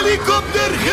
helikopter